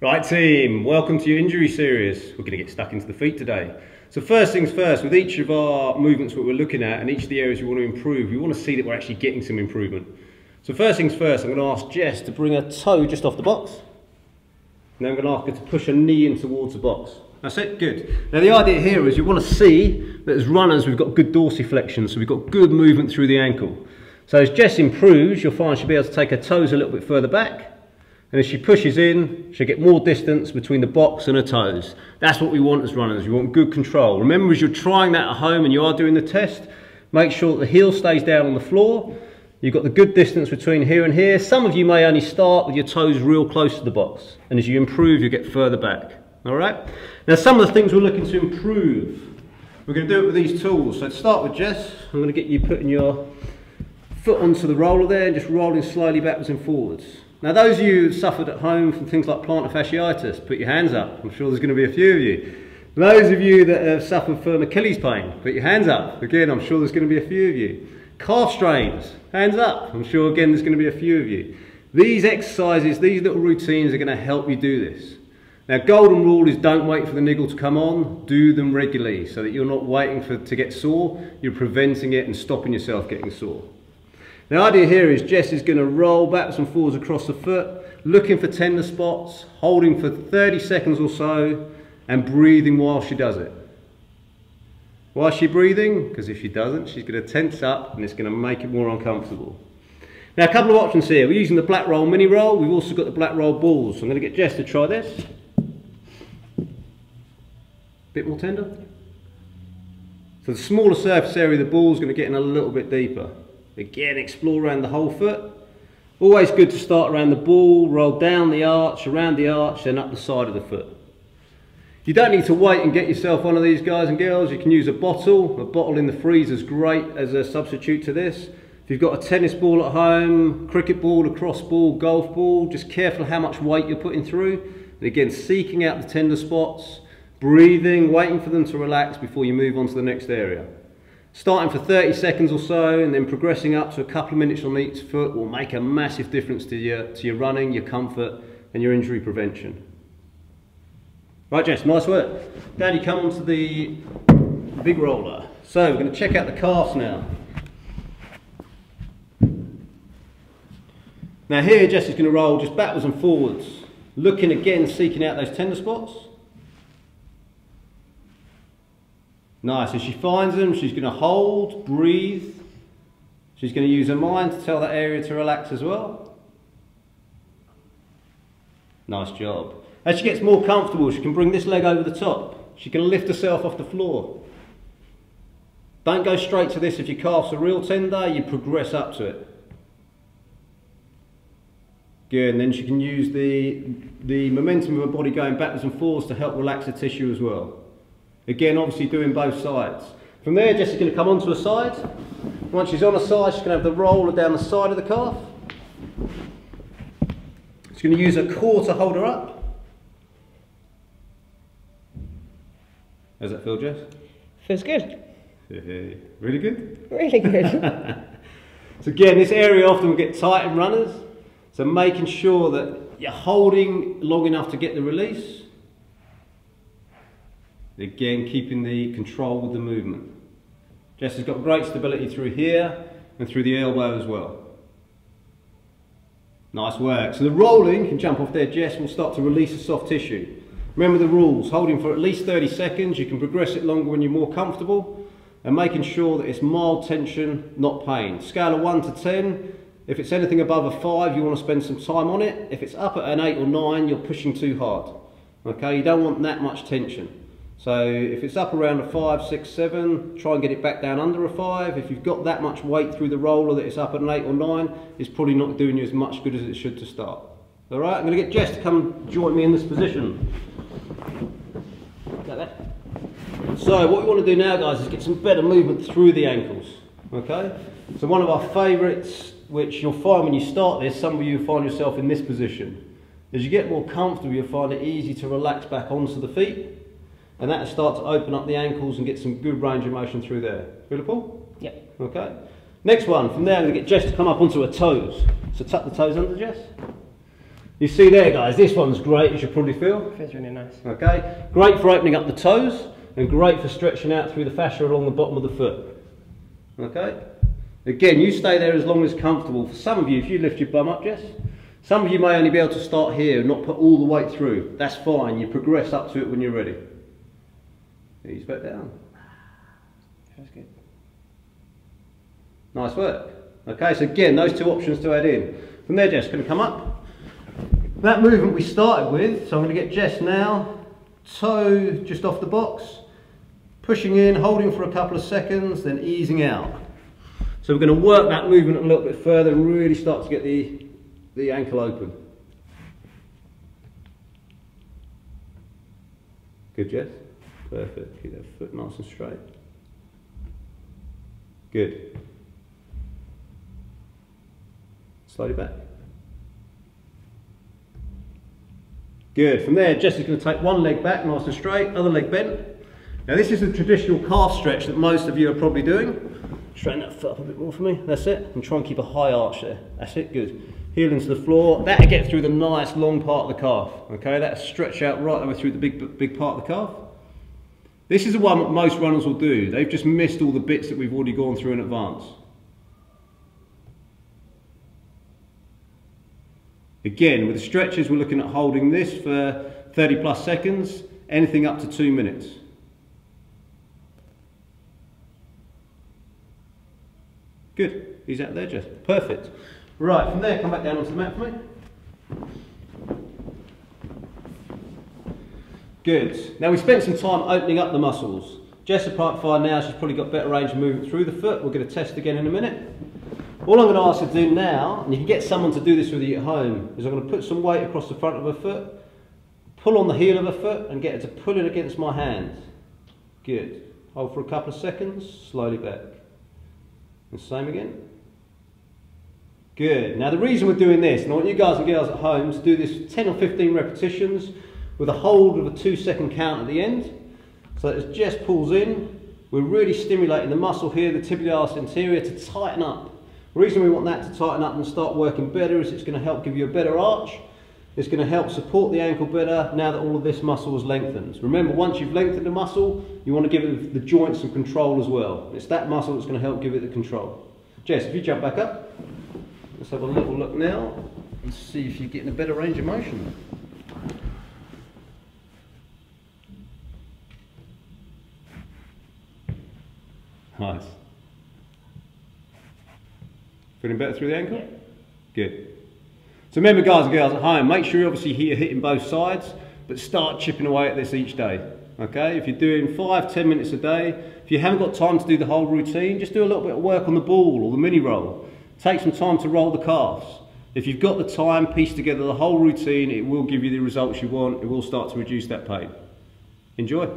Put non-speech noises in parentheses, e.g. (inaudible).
Right team, welcome to your injury series. We're going to get stuck into the feet today. So first things first, with each of our movements that we're looking at and each of the areas we want to improve, we want to see that we're actually getting some improvement. So first things first, I'm going to ask Jess to bring her toe just off the box. And then I'm going to ask her to push her knee in towards the box. That's it, good. Now the idea here is you want to see that as runners we've got good dorsiflexion, so we've got good movement through the ankle. So as Jess improves, you'll find she'll be able to take her toes a little bit further back and as she pushes in, she'll get more distance between the box and her toes. That's what we want as runners. We want good control. Remember, as you're trying that at home and you are doing the test, make sure that the heel stays down on the floor. You've got the good distance between here and here. Some of you may only start with your toes real close to the box. And as you improve, you get further back. All right? Now, some of the things we're looking to improve, we're going to do it with these tools. So to start with, Jess, I'm going to get you putting your foot onto the roller there and just rolling slowly backwards and forwards. Now those of you who suffered at home from things like plantar fasciitis, put your hands up. I'm sure there's going to be a few of you. Those of you that have suffered from Achilles pain, put your hands up. Again, I'm sure there's going to be a few of you. Calf strains, hands up. I'm sure again there's going to be a few of you. These exercises, these little routines are going to help you do this. Now, golden rule is don't wait for the niggle to come on, do them regularly so that you're not waiting for to get sore, you're preventing it and stopping yourself getting sore. The idea here is Jess is going to roll backwards and forwards across the foot, looking for tender spots, holding for 30 seconds or so, and breathing while she does it. Why is she breathing? Because if she doesn't, she's going to tense up and it's going to make it more uncomfortable. Now, a couple of options here. We're using the Blackroll mini roll. We've also got the Blackroll balls. So I'm going to get Jess to try this. Bit more tender. So the smaller surface area the ball is going to get in a little bit deeper. Again, explore around the whole foot. Always good to start around the ball, roll down the arch, around the arch, then up the side of the foot. You don't need to wait and get yourself one of these guys and girls. You can use a bottle. A bottle in the freezer is great as a substitute to this. If you've got a tennis ball at home, cricket ball, lacrosse ball, golf ball, just careful how much weight you're putting through. And again, seeking out the tender spots, breathing, waiting for them to relax before you move on to the next area. Starting for 30 seconds or so and then progressing up to a couple of minutes on each foot will make a massive difference to your, to your running, your comfort and your injury prevention. Right Jess, nice work. Now you come onto the big roller. So we're going to check out the calves now. Now here Jess is going to roll just backwards and forwards, looking again, seeking out those tender spots. Nice, as she finds them, she's going to hold, breathe. She's going to use her mind to tell that area to relax as well. Nice job. As she gets more comfortable, she can bring this leg over the top. She can lift herself off the floor. Don't go straight to this if your calves are real tender, you progress up to it. Good, and then she can use the, the momentum of her body going backwards and forwards to help relax the tissue as well. Again, obviously doing both sides. From there, Jess is going to come onto a side. Once she's on a side, she's going to have the roller down the side of the calf. She's going to use her core to hold her up. How's that feel, Jess? Feels good. really good? Really good. (laughs) so again, this area often will get tight in runners. So making sure that you're holding long enough to get the release Again, keeping the control with the movement. Jess has got great stability through here and through the elbow as well. Nice work. So the rolling can jump off there, Jess, will start to release the soft tissue. Remember the rules, holding for at least 30 seconds. You can progress it longer when you're more comfortable and making sure that it's mild tension, not pain. Scale of 1 to 10. If it's anything above a 5, you want to spend some time on it. If it's up at an 8 or 9, you're pushing too hard. Okay, you don't want that much tension. So if it's up around a five, six, seven, try and get it back down under a five. If you've got that much weight through the roller that it's up at an eight or nine, it's probably not doing you as much good as it should to start. All right, I'm going to get Jess to come join me in this position. Like that. So what we want to do now, guys, is get some better movement through the ankles. Okay. So one of our favourites, which you'll find when you start this, some of you find yourself in this position. As you get more comfortable, you'll find it easy to relax back onto the feet and that'll start to open up the ankles and get some good range of motion through there. Feel Paul? Yep. Okay. Next one, from there I'm going to get Jess to come up onto her toes. So tuck the toes under, Jess. You see there guys, this one's great as you probably feel. Feels really nice. Okay, great for opening up the toes and great for stretching out through the fascia along the bottom of the foot. Okay, again, you stay there as long as comfortable. For some of you, if you lift your bum up, Jess, some of you may only be able to start here and not put all the weight through. That's fine, you progress up to it when you're ready. Ease back down. Feels good. Nice work. Okay, so again, those two options to add in. From there, Jess, going to come up. That movement we started with, so I'm going to get Jess now, toe just off the box, pushing in, holding for a couple of seconds, then easing out. So we're going to work that movement a little bit further and really start to get the, the ankle open. Good, Jess? Perfect. Keep that foot nice and straight. Good. Slowly back. Good. From there, Jesse's going to take one leg back, nice and straight, other leg bent. Now this is the traditional calf stretch that most of you are probably doing. Straighten that foot up a bit more for me. That's it. And try and keep a high arch there. That's it. Good. Heel into the floor. That'll get through the nice long part of the calf. Okay, that'll stretch out right over through the big, big part of the calf. This is the one that most runners will do. They've just missed all the bits that we've already gone through in advance. Again, with the stretches, we're looking at holding this for 30 plus seconds, anything up to two minutes. Good, he's out there, Jess. Perfect. Right, from there, come back down onto the mat for me. Good. Now we spent some time opening up the muscles. Jess apart fine now, she's probably got better range of movement through the foot. We're going to test again in a minute. All I'm going to ask you to do now, and you can get someone to do this with you at home, is I'm going to put some weight across the front of her foot, pull on the heel of her foot, and get her to pull it against my hand. Good. Hold for a couple of seconds, slowly back. And same again. Good. Now the reason we're doing this, and I want you guys and girls at home to do this 10 or 15 repetitions with a hold of a two second count at the end. So as Jess pulls in, we're really stimulating the muscle here, the tibialis anterior, to tighten up. The reason we want that to tighten up and start working better is it's going to help give you a better arch. It's going to help support the ankle better now that all of this muscle is lengthened. Remember, once you've lengthened the muscle, you want to give the joints some control as well. It's that muscle that's going to help give it the control. Jess, if you jump back up, let's have a little look now and see if you're getting a better range of motion. Nice. Feeling better through the ankle? Yeah. Good. So remember guys and girls at home, make sure you obviously you're hitting both sides, but start chipping away at this each day. Okay, if you're doing five, ten minutes a day, if you haven't got time to do the whole routine, just do a little bit of work on the ball or the mini roll. Take some time to roll the calves. If you've got the time, piece together the whole routine, it will give you the results you want. It will start to reduce that pain. Enjoy.